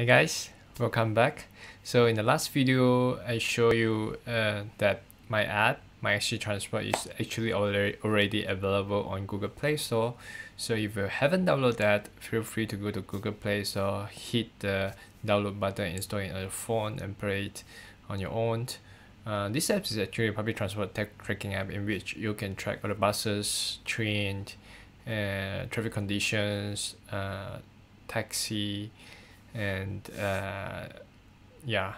Hey guys, welcome back. So in the last video, I show you uh, that my app, my XG Transport is actually already, already available on Google Play Store. So if you haven't downloaded that, feel free to go to Google Play Store, hit the download button, install it on your phone and play it on your own. Uh, this app is actually a public transport tech tracking app in which you can track all the buses, trains, uh, traffic conditions, uh, taxi, and uh, yeah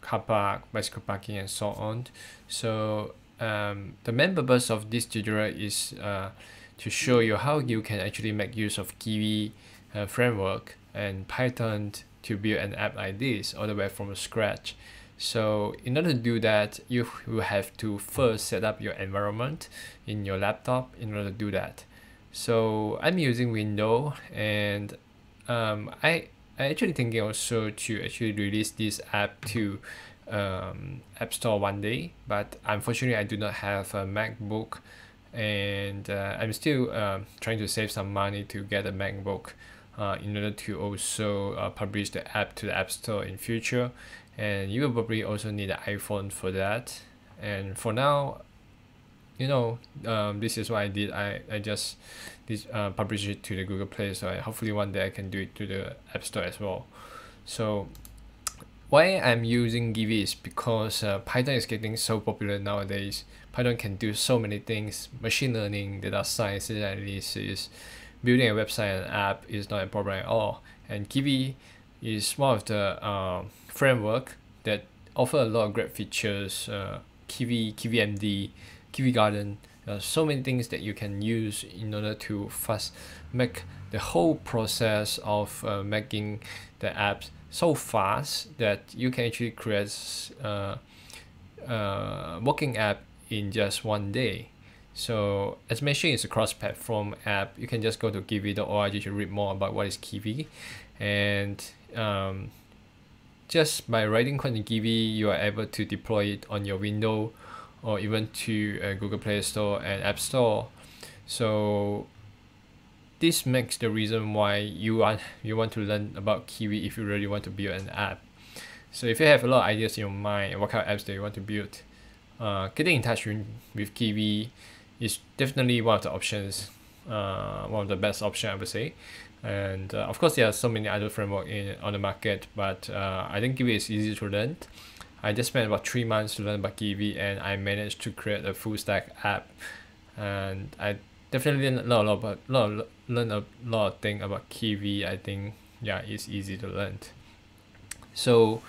car park bicycle parking and so on. So um, the main purpose of this tutorial is uh, to show you how you can actually make use of Kivy uh, framework and Python to build an app like this all the way from scratch. So in order to do that you will have to first set up your environment in your laptop in order to do that. So I'm using Windows and um, I I actually thinking also to actually release this app to um, App Store one day, but unfortunately I do not have a MacBook, and uh, I'm still uh, trying to save some money to get a MacBook uh, in order to also uh, publish the app to the App Store in future, and you will probably also need an iPhone for that. And for now, you know, um, this is what I did. I, I just uh, publish it to the Google Play. So I, hopefully one day I can do it to the App Store as well. So why I'm using Kivy is because uh, Python is getting so popular nowadays. Python can do so many things. Machine learning, data science analysis, building a website and app is not a problem at all. And Kivy is one of the uh, framework that offer a lot of great features. Uh, Kivy, Kivy MD, Kivy Garden. Are so many things that you can use in order to fast make the whole process of uh, making the apps so fast that you can actually create uh, uh, working app in just one day. So as mentioned, it's a cross-platform app. You can just go to kivy.org to read more about what is Kivy. And um, just by writing code in Kivy, you are able to deploy it on your window or even to uh, Google Play Store and App Store. So this makes the reason why you want you want to learn about Kivy if you really want to build an app. So if you have a lot of ideas in your mind what kind of apps that you want to build, uh, getting in touch with, with Kivy is definitely one of the options, uh, one of the best option I would say. And uh, of course, there are so many other framework in on the market, but uh, I think Kivy is easy to learn. I just spent about three months to learn about Kivy and I managed to create a full stack app. And I definitely learned a lot about lot learn a lot of things about Kivy. I think yeah, it's easy to learn. So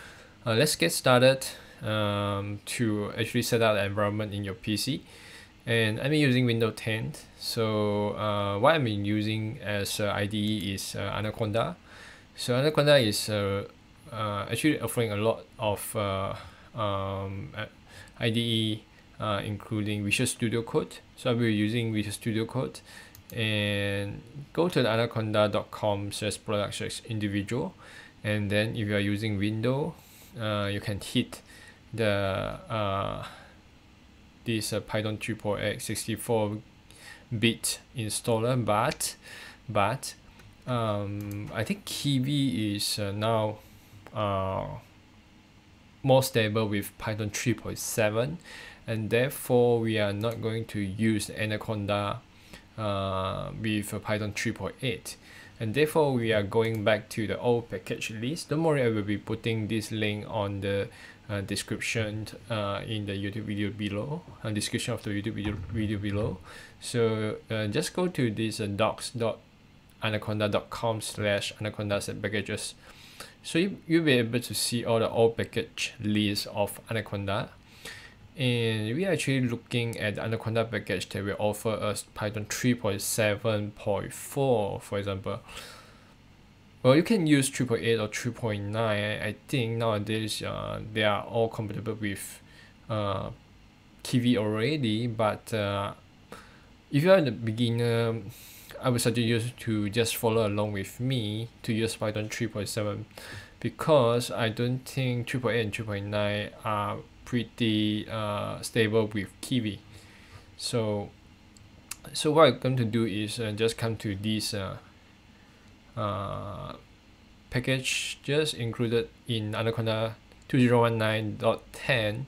uh, let's get started um, to actually set up the environment in your PC. And I'm using Windows 10. So uh, what I'm using as uh, IDE is Anaconda. So Anaconda is uh, uh, actually offering a lot of uh, um, IDE uh, including Visual Studio Code. So I'll be using Visual Studio Code. And go to anaconda.com slash product slash individual. And then if you are using Windows uh, you can hit the uh, this uh, Python 3.8 64 bit installer. But but um, I think Kivy is uh, now uh, more stable with Python 3.7 and therefore we are not going to use Anaconda uh, with Python 3.8 and therefore we are going back to the old package list. Don't worry I will be putting this link on the uh, description uh, in the YouTube video below uh, description of the YouTube video, video below. So uh, just go to this uh, docs.anaconda.com slash anaconda packages so you, you'll be able to see all the old package list of Anaconda. And we are actually looking at the Anaconda package that will offer us Python 3.7.4, for example. Well, you can use 3.8 or 3.9. I think nowadays uh, they are all compatible with uh, Kivy already, but uh, if you are a beginner, I would suggest you to just follow along with me to use Python 3.7 because I don't think 3.8 and 3.9 are pretty uh, stable with Kivy. So, so what I'm going to do is uh, just come to this uh, uh, package just included in Anaconda 2019.10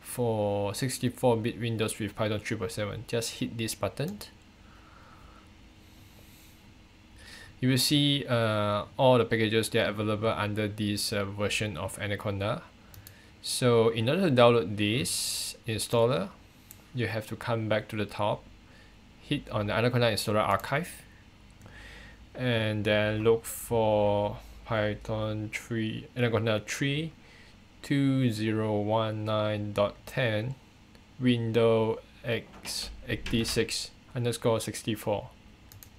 for 64-bit Windows with Python 3.7 just hit this button you will see uh, all the packages that are available under this uh, version of Anaconda. So in order to download this installer you have to come back to the top hit on the Anaconda installer archive and then look for Python 3 Anaconda 3 2019.10 window x86 underscore 64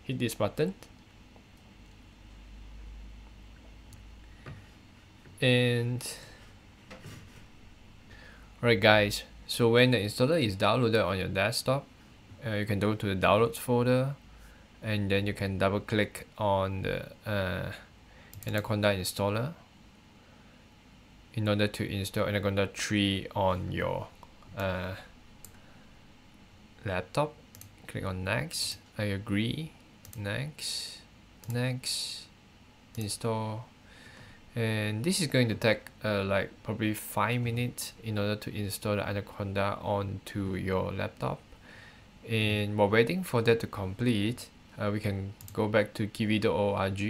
hit this button and alright guys. So when the installer is downloaded on your desktop uh, you can go to the downloads folder and then you can double click on the uh, Anaconda installer in order to install Anaconda 3 on your uh, laptop. Click on next. I agree. Next. Next. Install and this is going to take uh, like probably five minutes in order to install the Anaconda onto your laptop. And while waiting for that to complete uh, we can go back to kivy.org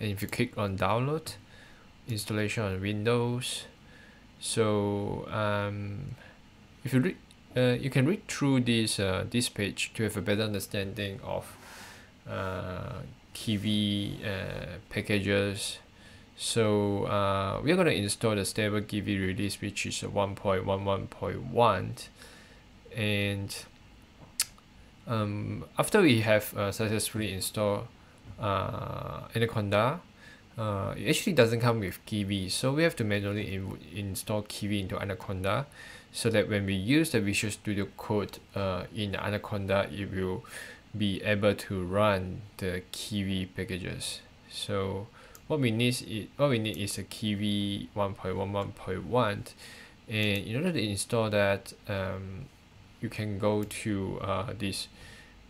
and if you click on download installation on Windows. So um, if you read uh, you can read through this uh, this page to have a better understanding of uh, Kivy uh, packages so uh, we're going to install the stable Kivy release which is 1.11.1 and um, after we have uh, successfully installed uh, Anaconda uh, it actually doesn't come with Kivy so we have to manually in install Kivy into Anaconda so that when we use the Visual Studio Code uh, in Anaconda it will be able to run the Kivy packages. So what we need is what we need is a Kivy 1.11.1 and in order to install that um, you can go to uh, this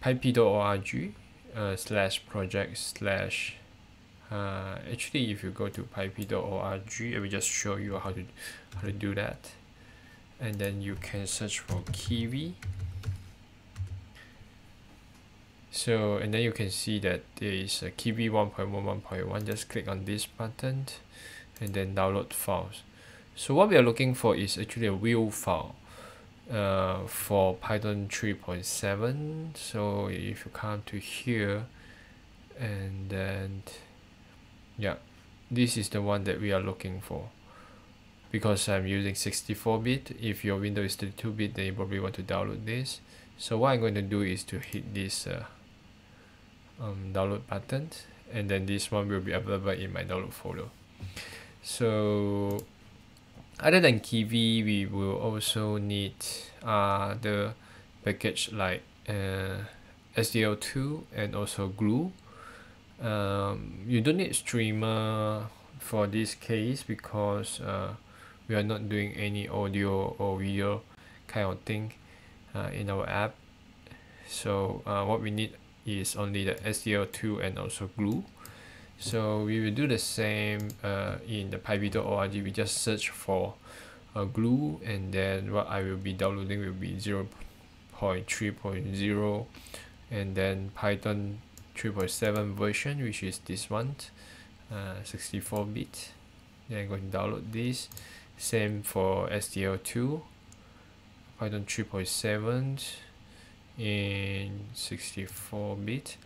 pyp.org uh, slash project slash uh, actually if you go to pyp.org I will just show you how to how to do that. And then you can search for kivy so and then you can see that there is a kivy 1.11.1 just click on this button and then download files. So what we are looking for is actually a wheel file uh, for Python 3.7 so if you come to here and then yeah this is the one that we are looking for. Because I'm using 64-bit if your window is 32-bit then you probably want to download this. So what I'm going to do is to hit this uh, um, download button and then this one will be available in my download folder. So other than Kivy we will also need uh, the package like uh, SDL2 and also Glew. Um, you don't need GStreamer for this case because uh, we are not doing any audio or video kind of thing uh, in our app. So uh, what we need is only the SDL2 and also Glew. So we will do the same uh, in the pyp.org we just search for a Glew and then what I will be downloading will be 0 0.3.0 and then Python 3.7 version which is this one uh, 64 bit. Then I'm going to download this. Same for SDL2 Python 3.7 in 64 bit.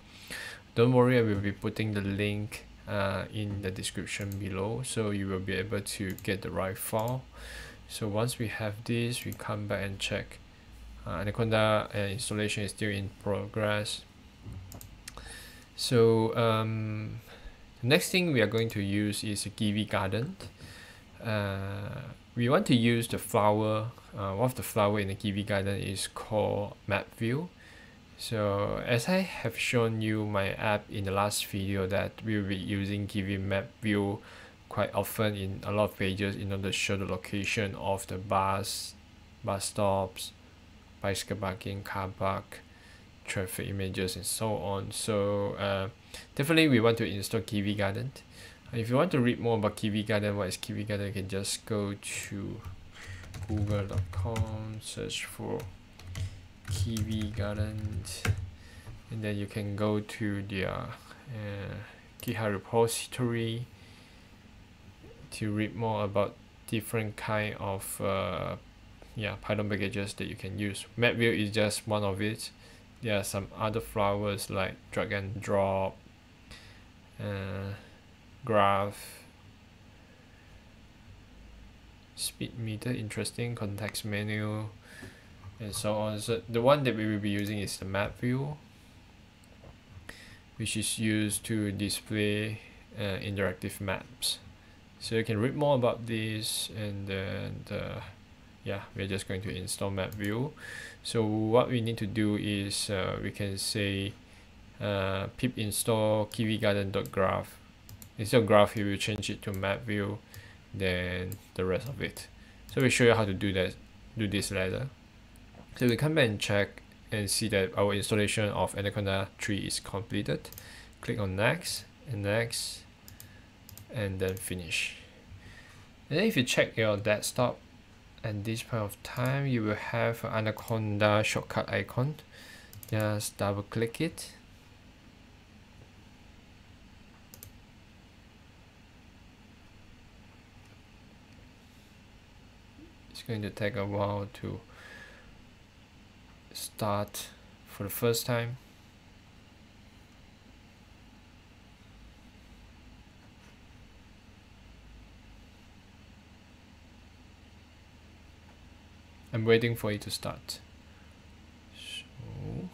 Don't worry I will be putting the link uh, in the description below so you will be able to get the right file. So once we have this we come back and check. Uh, Anaconda uh, installation is still in progress. So um, the next thing we are going to use is a Kivy garden. Uh, we want to use the flower, uh, one of the flower in the Kivy garden is called map view. So as I have shown you my app in the last video that we will be using Kivy map view quite often in a lot of pages in order to show the location of the bus, bus stops, bicycle parking, car park, traffic images and so on so uh, definitely we want to install Kivy Garden if you want to read more about Kivy Garden, what is Kivy Garden, you can just go to google.com, search for Kivy Garden, and then you can go to their uh, GitHub repository to read more about different kind of uh, yeah Python packages that you can use. MapView is just one of it. There are some other flowers like drag and drop, uh, graph, speed meter, interesting context menu, and so on. So the one that we will be using is the map view, which is used to display uh, interactive maps. So you can read more about this and then yeah, we're just going to install map view. So what we need to do is uh, we can say uh, pip install kivygarden.graph. Instead of graph, we will change it to map view, then the rest of it. So we show you how to do that, do this later. So we come back and check and see that our installation of Anaconda 3 is completed. Click on next and next and then finish. And then if you check your desktop at this point of time, you will have Anaconda shortcut icon. Just double click it. Going to take a while to start for the first time. I'm waiting for it to start. So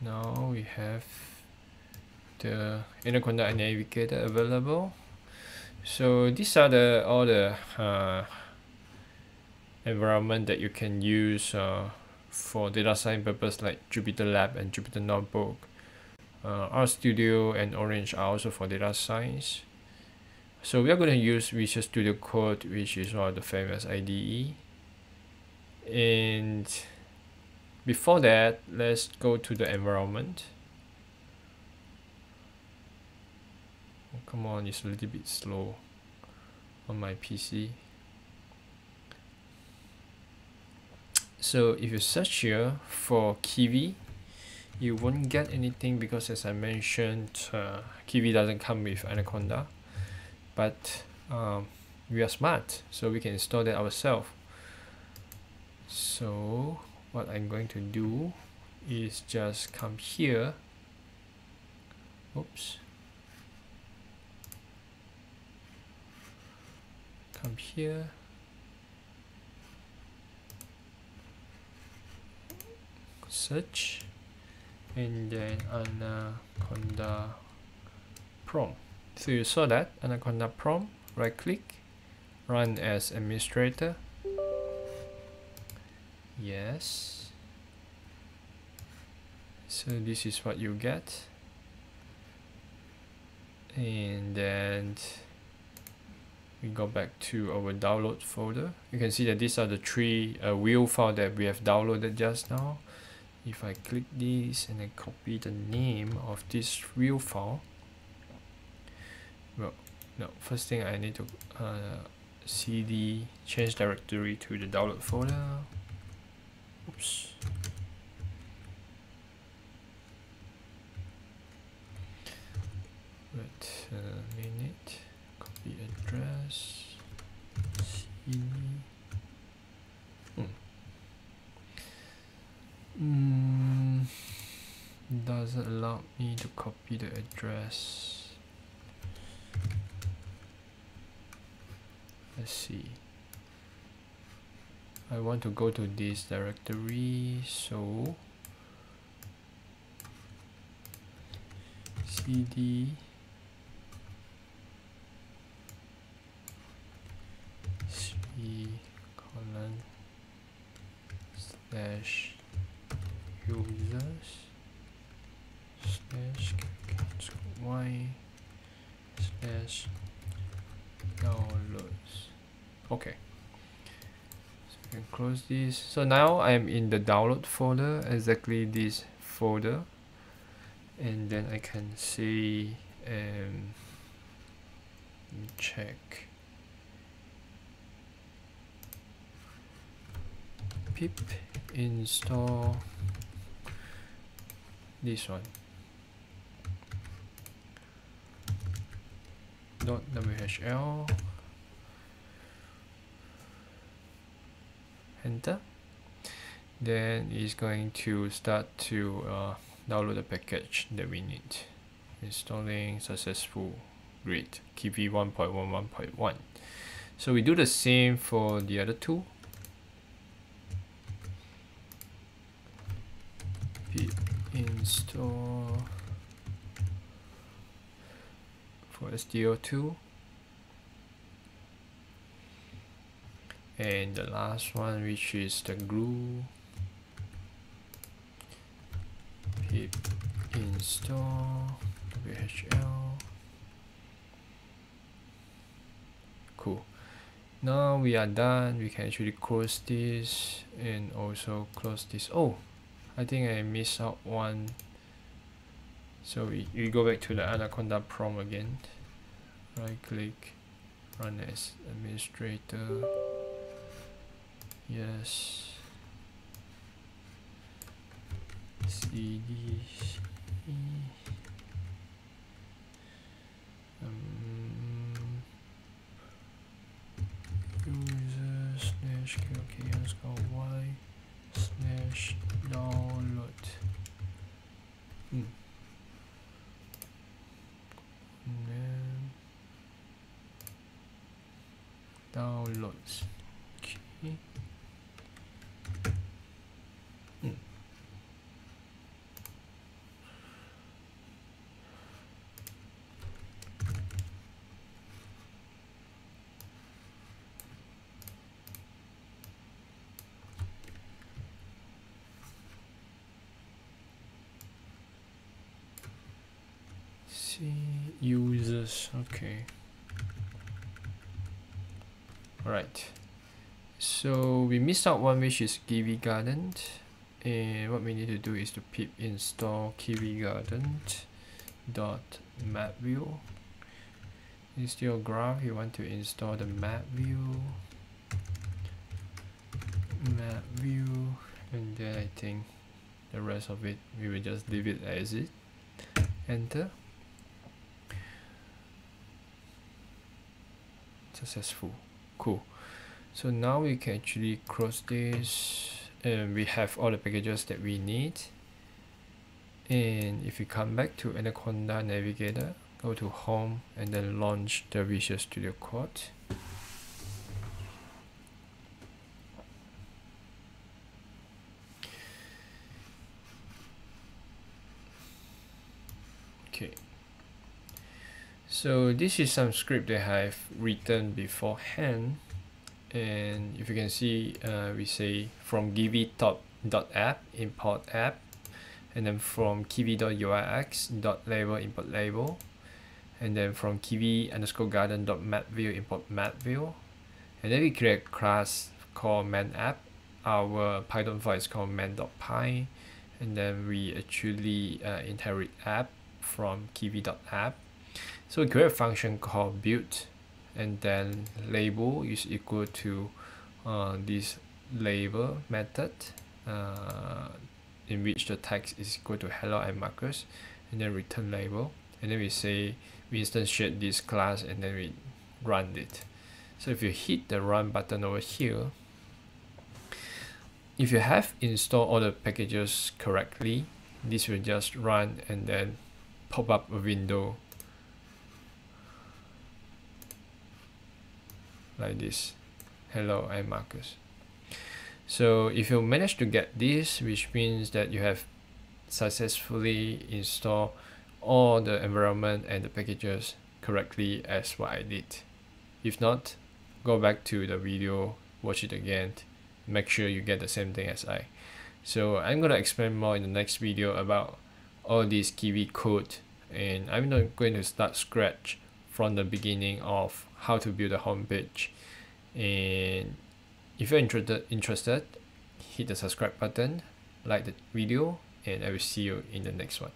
now we have the Anaconda Navigator available. So these are the all the uh, environment that you can use uh, for data science purpose like Jupyter Lab and Jupyter Notebook. Uh, RStudio and Orange are also for data science. So we are going to use Visual Studio Code, which is one of the famous IDE. And before that, let's go to the environment. Come on, it's a little bit slow on my PC. So if you search here for Kivy, you won't get anything because as I mentioned, uh, Kivy doesn't come with Anaconda. But um, we are smart so we can install that ourselves. So what I'm going to do is just come here. Oops come here search and then anaconda prompt so you saw that Anaconda prompt, right click, run as administrator. Yes. So this is what you get. And then we go back to our download folder. You can see that these are the three uh, wheel file that we have downloaded just now. If I click this and then copy the name of this wheel file, well no first thing I need to uh, cd change directory to the download folder oops minute copy address cd hmm. Mm, doesn't allow me to copy the address? Let's see. I want to go to this directory so cd c colon slash users slash y slash downloads. Okay. So I can close this. So now I'm in the download folder exactly this folder. And then I can say and um, check. Pip install this one dot whl enter. Then it's going to start to uh, download the package that we need. Installing successful great Kivy 1.11.1 so we do the same for the other two. Install for SDL2 and the last one which is the Glew. Pip install whl cool. Now we are done. We can actually close this and also close this. Oh I think I missed out one so we, we go back to the anaconda prompt again. Right click run as administrator. Yes. Cd um, slash kk underscore y slash download. Hmm. And then downloads. Okay. Hmm. see users okay. Right so we missed out one which is kivy garden and what we need to do is to pip install kivy garden dot map view. Instead of graph you want to install the map view. Map view and then I think the rest of it we will just leave it as it enter successful. Cool. So now we can actually close this and we have all the packages that we need. And if we come back to Anaconda Navigator go to home and then launch the Visual Studio Code. Okay so this is some script that I've written beforehand. And if you can see uh, we say from kivy top dot app import app and then from kivy dot uix dot label import label. And then from kivy underscore garden dot map view import map view. And then we create class called man app. Our python file is called man.py and then we actually uh, inherit app from kivy dot app so we create a function called build and then label is equal to uh, this label method uh, in which the text is equal to hello and Marcus and then return label. And then we say we instantiate this class and then we run it. So if you hit the run button over here if you have installed all the packages correctly this will just run and then pop up a window like this. Hello I'm Marcus. So if you manage to get this which means that you have successfully installed all the environment and the packages correctly as what I did. If not go back to the video watch it again make sure you get the same thing as I. So I'm gonna explain more in the next video about all these Kivy code and I'm not going to start scratch from the beginning of how to build a homepage and if you're interested interested hit the subscribe button like the video and I will see you in the next one